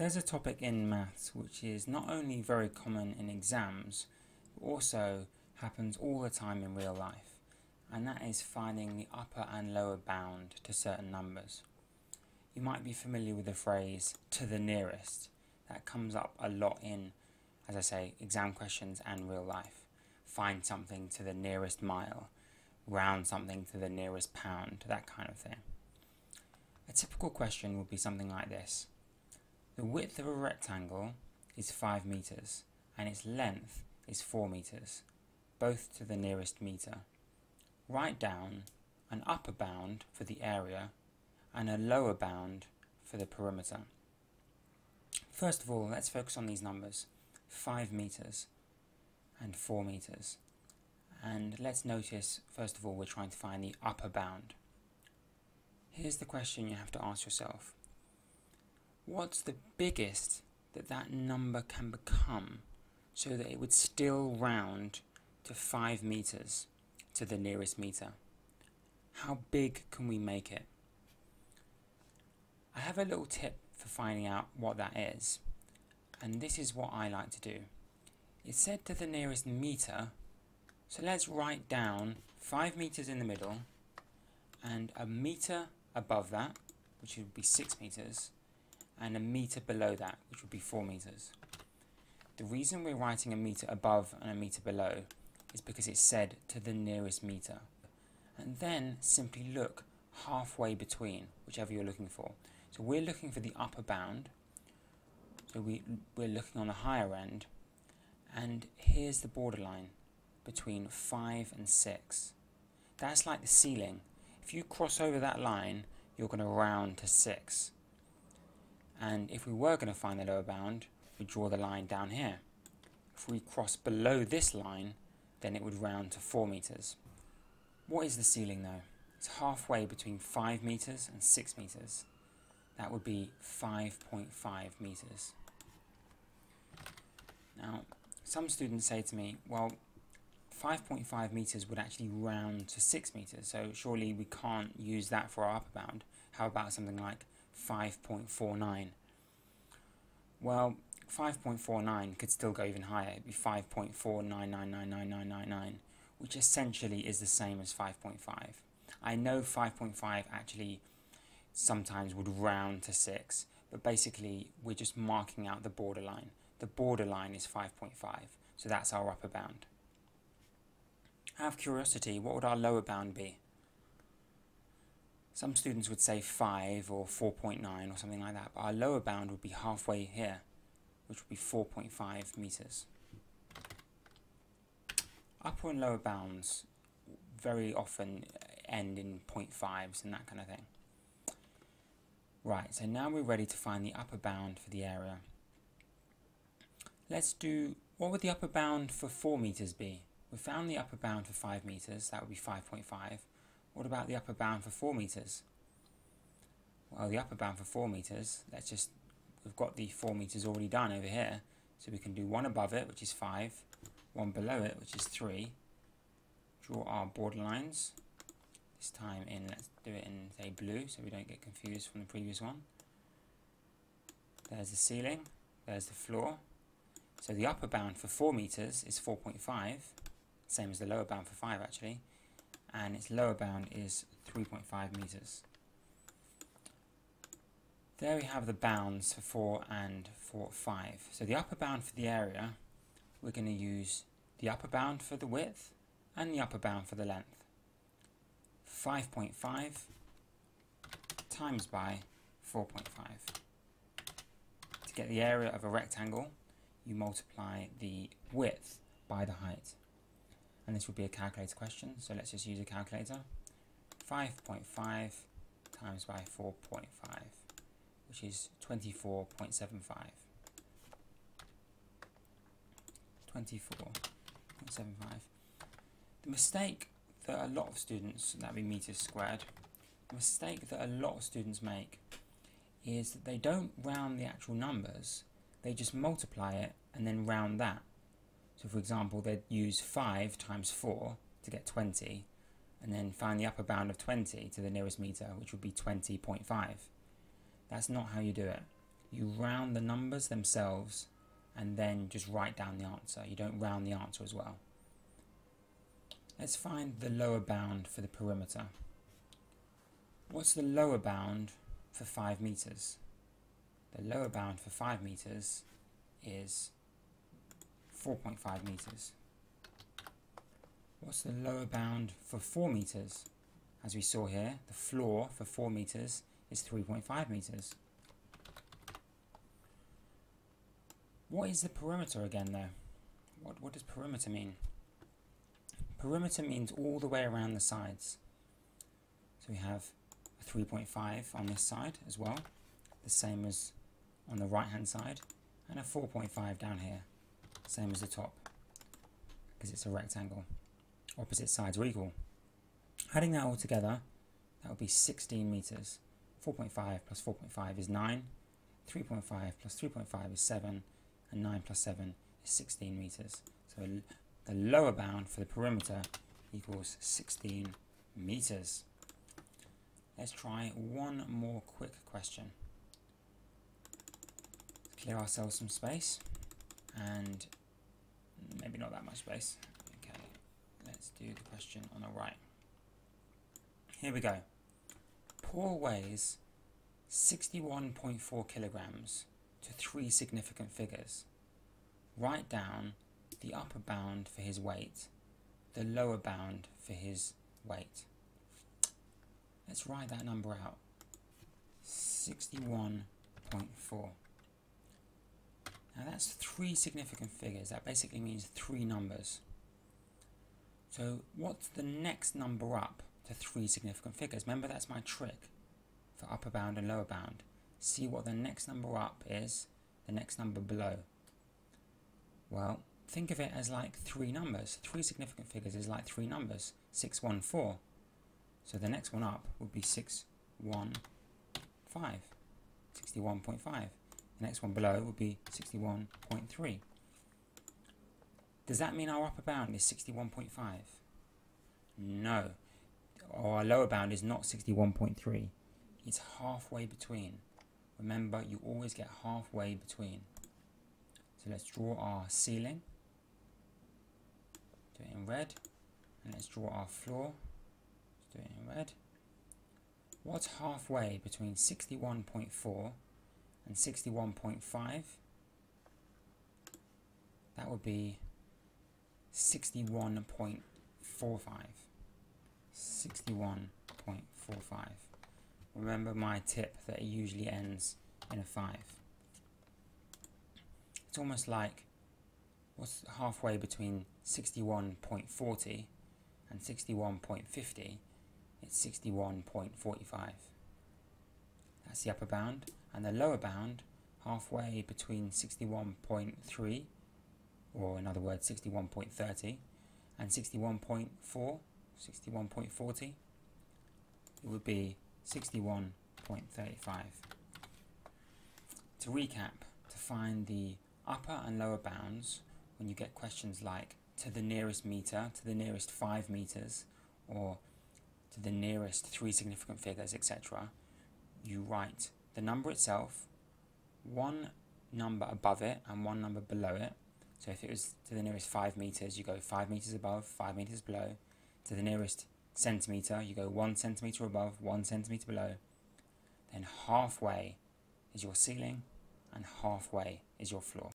There's a topic in maths which is not only very common in exams, but also happens all the time in real life, and that is finding the upper and lower bound to certain numbers. You might be familiar with the phrase to the nearest. That comes up a lot in, as I say, exam questions and real life. Find something to the nearest mile, round something to the nearest pound, that kind of thing. A typical question would be something like this. The width of a rectangle is 5 meters and its length is 4 meters, both to the nearest meter. Write down an upper bound for the area and a lower bound for the perimeter. First of all, let's focus on these numbers 5 meters and 4 meters. And let's notice, first of all, we're trying to find the upper bound. Here's the question you have to ask yourself What's the biggest that that number can become so that it would still round to 5 meters to the nearest meter? How big can we make it? I have a little tip for finding out what that is, and this is what I like to do. It's said to the nearest meter, so let's write down 5 meters in the middle and a meter above that, which would be 6 meters, and a meter below that, which would be 4 meters. The reason we're writing a meter above and a meter below is because it's said to the nearest meter. And then simply look halfway between, whichever you're looking for. So we're looking for the upper bound. So we, we're looking on the higher end. And here's the borderline between 5 and 6. That's like the ceiling. If you cross over that line, you're going to round to 6. And if we were going to find the lower bound, we draw the line down here. If we cross below this line, then it would round to 4 meters. What is the ceiling though? It's halfway between 5 meters and 6 meters. That would be 5.5 meters. Now, some students say to me, well, 5.5 meters would actually round to 6 meters, so surely we can't use that for our upper bound. How about something like 5.49. Well, 5.49 could still go even higher. It'd be 5.4999999, which essentially is the same as 5.5. I know 5.5 actually sometimes would round to 6, but basically we're just marking out the borderline. The borderline is 5.5, so that's our upper bound. Out of curiosity, what would our lower bound be? Some students would say 5 or 4.9 or something like that, but our lower bound would be halfway here, which would be 4.5 meters. Upper and lower bounds very often end in 0.5s and that kind of thing. Right, so now we're ready to find the upper bound for the area. Let's do, what would the upper bound for 4 meters be? We found the upper bound for 5 meters, that would be 5.5. What about the upper bound for 4 meters? Well, the upper bound for 4 meters, let's just, we've got the 4 meters already done over here. So we can do one above it, which is 5, one below it, which is 3. Draw our borderlines. This time in, let's do it in, say, blue, so we don't get confused from the previous one. There's the ceiling, there's the floor. So the upper bound for 4 meters is 4.5, same as the lower bound for 5 actually and its lower bound is 3.5 meters. There we have the bounds for 4 and for 5. So the upper bound for the area, we're going to use the upper bound for the width and the upper bound for the length. 5.5 times by 4.5. To get the area of a rectangle, you multiply the width by the height and this would be a calculator question, so let's just use a calculator. 5.5 times by 4.5, which is 24.75. 24.75. The mistake that a lot of students, that would be meters squared, the mistake that a lot of students make is that they don't round the actual numbers, they just multiply it and then round that. So for example, they'd use 5 times 4 to get 20, and then find the upper bound of 20 to the nearest meter, which would be 20.5. That's not how you do it. you round the numbers themselves and then just write down the answer. You don't round the answer as well. Let's find the lower bound for the perimeter. What's the lower bound for 5 meters? The lower bound for 5 meters is 4.5 meters. What's the lower bound for 4 meters? As we saw here, the floor for 4 meters is 3.5 meters. What is the perimeter again though? What, what does perimeter mean? Perimeter means all the way around the sides. So we have a 3.5 on this side as well, the same as on the right hand side, and a 4.5 down here, same as the top, because it's a rectangle. Opposite sides are equal. Adding that all together, that would be 16 meters. 4.5 plus 4.5 is 9, 3.5 plus 3.5 is 7, and 9 plus 7 is 16 meters. So the lower bound for the perimeter equals 16 meters. Let's try one more quick question. Clear ourselves some space and maybe not that much space. Okay, let's do the question on the right. Here we go. Paul weighs 61.4 kilograms to three significant figures. Write down the upper bound for his weight, the lower bound for his weight. Let's write that number out. 61.4. Now that's three significant figures. That basically means three numbers. So what's the next number up to three significant figures? Remember that's my trick for upper bound and lower bound see what the next number up is, the next number below. Well, think of it as like three numbers. Three significant figures is like three numbers. 614. So the next one up would be 615. 61.5. The next one below would be 61.3. Does that mean our upper bound is 61.5? No. Our lower bound is not 61.3. It's halfway between. Remember, you always get halfway between. So let's draw our ceiling. Do it in red. And let's draw our floor. Let's do it in red. What's halfway between 61.4 and 61.5? That would be 61.45. 61.45. Remember my tip that it usually ends in a 5. It's almost like what's halfway between 61.40 and 61.50 it's 61.45 that's the upper bound and the lower bound halfway between 61.3 or in other words 61.30 and 61.4 61.40 it would be 61.35. To recap, to find the upper and lower bounds when you get questions like to the nearest meter, to the nearest 5 meters, or to the nearest three significant figures, etc., you write the number itself, one number above it, and one number below it. So if it was to the nearest 5 meters, you go 5 meters above, 5 meters below. To the nearest centimeter, you go one centimeter above, one centimeter below. Then halfway is your ceiling, and halfway is your floor.